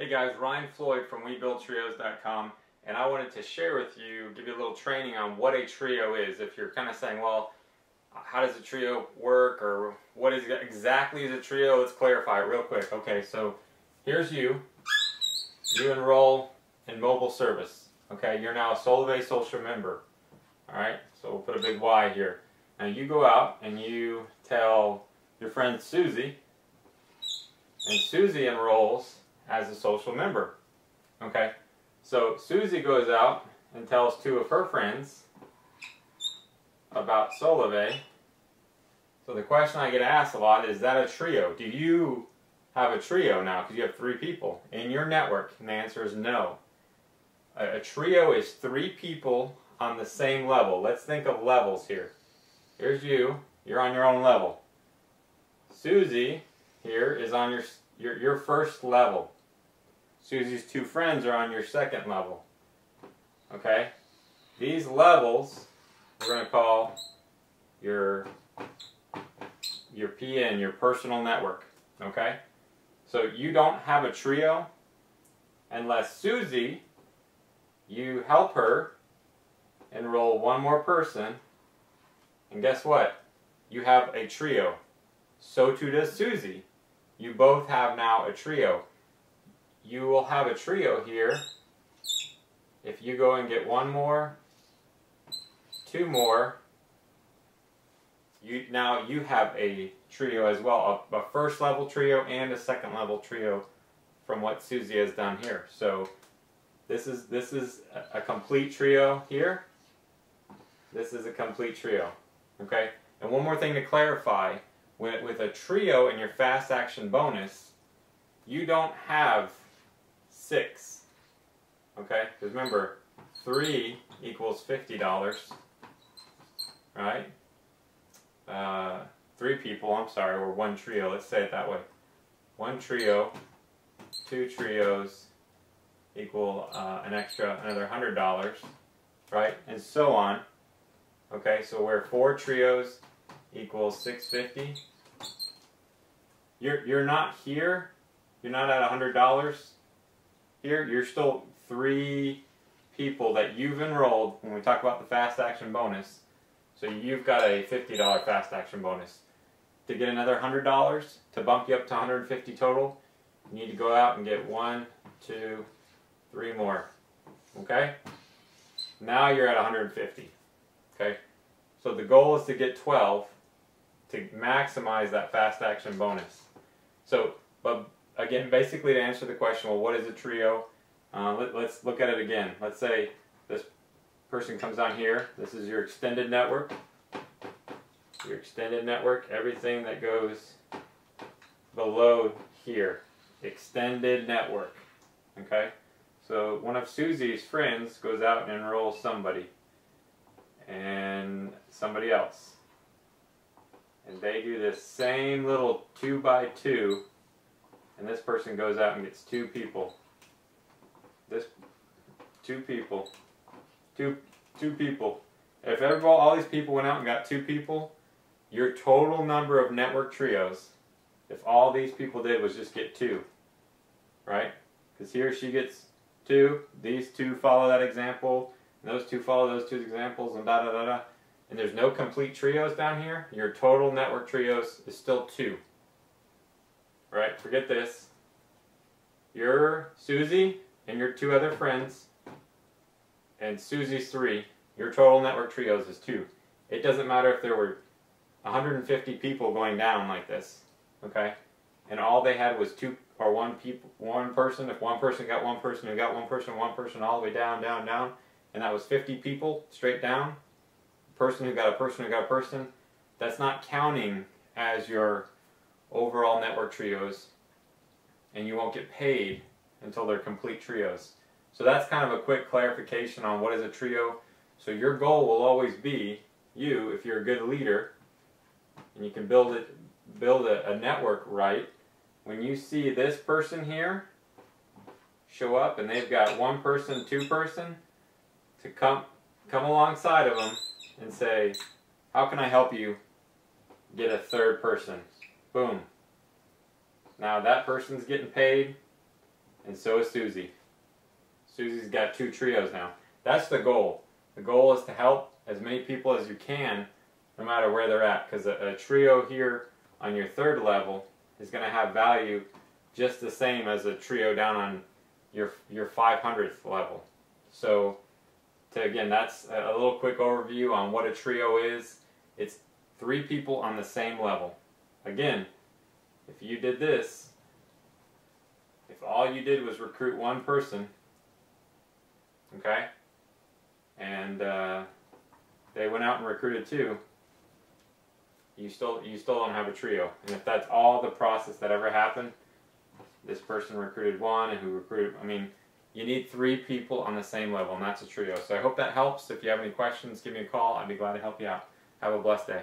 Hey guys, Ryan Floyd from WeBuildTrios.com and I wanted to share with you, give you a little training on what a trio is. If you're kind of saying, well, how does a trio work or what is exactly is a trio? Let's clarify it real quick. Okay, so here's you. You enroll in mobile service. Okay, you're now a Solavei social member. Alright, so we'll put a big Y here. Now you go out and you tell your friend Susie, and Susie enrolls as a social member. Okay, so Susie goes out and tells two of her friends about Solavei. So the question I get asked a lot is that a trio? Do you have a trio now because you have three people in your network? And the answer is no. A, a trio is three people on the same level. Let's think of levels here. Here's you. You're on your own level. Susie here is on your, your, your first level. Susie's two friends are on your second level. Okay? These levels we're going to call your your PN, your personal network. Okay? So you don't have a trio unless Susie, you help her enroll one more person, and guess what? You have a trio. So too does Susie. You both have now a trio. You will have a trio here if you go and get one more, two more, you now you have a trio as well, a, a, first level trio and a second level trio from what Susie has done here. So this is this is a, complete trio here. This is a complete trio. Okay? And one more thing to clarify, with, with a trio in your fast action bonus, you don't have six. Okay? Because remember, three equals $50. Right? Uh, three people, I'm sorry, or one trio, let's say it that way. One trio, two trios equal uh, an extra, another $100, right? And so on. Okay, so where four trios equals 650 you're you're not here you're not at $100 here you're still three people that you've enrolled when we talk about the fast action bonus. So you've got a $50 fast action bonus. To get another $100 to bump you up to 150 total you need to go out and get one two three more. Okay? Now you're at 150 Okay, so the goal is to get 12 to maximize that fast action bonus. So, but again, basically to answer the question, well, what is a trio? Uh, let, let's look at it again. Let's say this person comes on here. This is your extended network. Your extended network, everything that goes below here. Extended network. Okay? So one of Susie's friends goes out and enrolls somebody and somebody else. And they do this same little two by two, and this person goes out and gets two people. This two people, two two people. If everybody, all these people went out and got two people, your total number of network trios, if all these people did was just get two, right? Because here she gets two, these two follow that example, and those two follow those two examples and da da da da. And there's no complete trios down here. Your total network trios is still two. Right? Forget this. Your Susie and your two other friends and Susie's three. Your total network trios is two. It doesn't matter if there were 150 people going down like this. Okay? And all they had was two or one people, one person. If one person got one person who got one person, one person all the way down, down, down and that was 50 people straight down, person who got a person who got a person, that's not counting as your overall network trios, and you won't get paid until they're complete trios. So that's kind of a quick clarification on what is a trio. So your goal will always be, you, if you're a good leader, and you can build it, build a, a network right, when you see this person here show up and they've got one person, two person, to come come alongside of them and say, how can I help you get a third person? Boom. Now that person's getting paid and so is Susie. Susie's got two trios now. That's the goal. The goal is to help as many people as you can, no matter where they're at, because a, a trio here on your third level is going to have value just the same as a trio down on your your 500th level. So, to again, that's a, a little quick overview on what a trio is. It's three people on the same level. Again, if you did this, if all you did was recruit one person, okay, and uh, they went out and recruited two, you still you still don't have a trio. And if that's all the process that ever happened, this person recruited one and who recruited, I mean, you need three people on the same level, and that's a trio. So I hope that helps. If you have any questions, give me a call. I'd be glad to help you out. Have a blessed day.